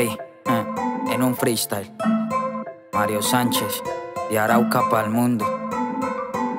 Ey, eh, en un freestyle. Mario Sánchez, de Arauca para el mundo.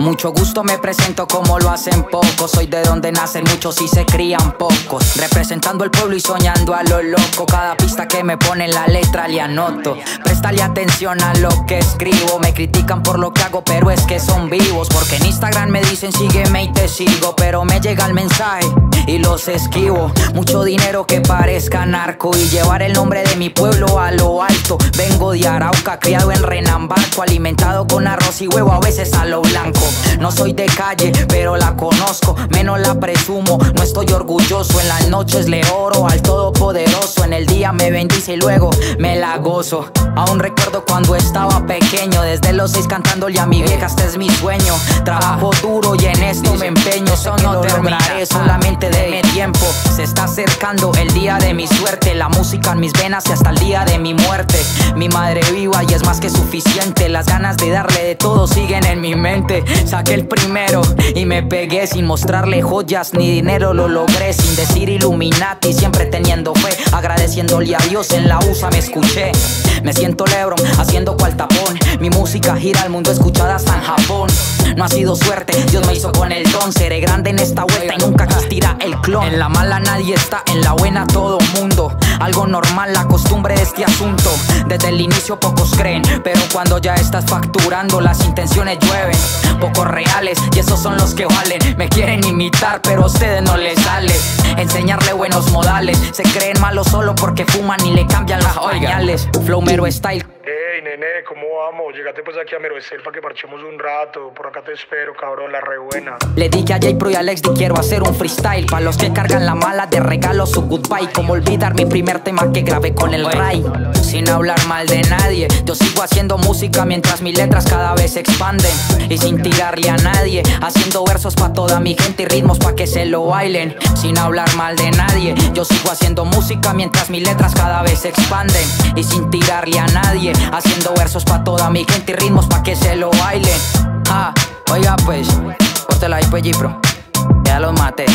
Mucho gusto me presento como lo hacen pocos. Soy de donde nacen muchos y se crían pocos. Representando el pueblo y soñando a lo loco. Cada pista que me pone en la letra le anoto. Préstale atención a lo que escribo. Me critican por lo que hago, pero es que son vivos. Porque en Instagram me dicen sígueme y te sigo. Pero me llega el mensaje y los esquivo. Mucho dinero que parezca narco y llevar el nombre de mi pueblo a lo alto. Vengo de Arauca, criado en Renambarco, alimentado con arroz y huevo, a veces a lo blanco. No soy de calle, pero la conozco, menos la presumo. No estoy orgulloso, en las noches le oro al Todopoderoso. En el día me bendice y luego me la gozo. Aún recuerdo cuando estaba pequeño, desde los seis cantándole a mi vieja, este es mi sueño. Trabajo duro y en esto me empeño. Eso no terminaré, solamente de Se está acercando el día de mi suerte. La música en mis venas y hasta el día de mi muerte. Mi madre viva y es más que suficiente. Las ganas de darle de todo siguen en mi mente. Saqué el primero y me pegué sin mostrarle joyas ni dinero. Lo logré sin decir Illuminati, siempre teniendo fe. Agradeciéndole a Dios en la USA me escuché. Me siento Lebron haciendo cual tapón. Mi música gira al mundo escuchada hasta en Japón. No ha sido suerte, Dios me hizo con el don. Seré grande en esta vuelta y nunca existirá el clon. En la mala nadie está, en la buena todo mundo. Algo normal, la costumbre de este asunto. Desde el inicio pocos creen, pero cuando ya estás facturando, las intenciones llueven. Pocos reales, y esos son los que valen. Me quieren imitar, pero a ustedes no les sale. Enseñarle buenos modales. Se creen malos solo porque fuman y le cambian las pañales. Flow mero style. Hey, nene, ¿cómo vamos? Llegate pues aquí a Meroestel para que marchemos un rato. Por acá te espero, cabrón, la re buena. Le dije a Jay Pro y Alex que quiero hacer un freestyle. Para los que cargan la mala de regalo su goodbye. Como olvidar mi primer tema que grabé con el Ray. Sin hablar mal de nadie. Yo sigo haciendo música mientras mis letras cada vez se expanden. Y sin tirarle a nadie. Haciendo versos para toda mi gente y ritmos para que se lo bailen. Sin hablar mal de nadie. Yo sigo haciendo música mientras mis letras cada vez se expanden. Y sin tirarle a nadie. Haciendo versos para toda mi gente y ritmos para que se lo bailen. Ah, oiga pues, córtela ahí pues G-Pro. Ya los maté.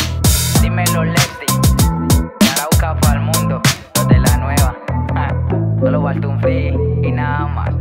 Dímelo Lefty. De Arauca el mundo. Los de la nueva. Ah, solo falta un free y nada más.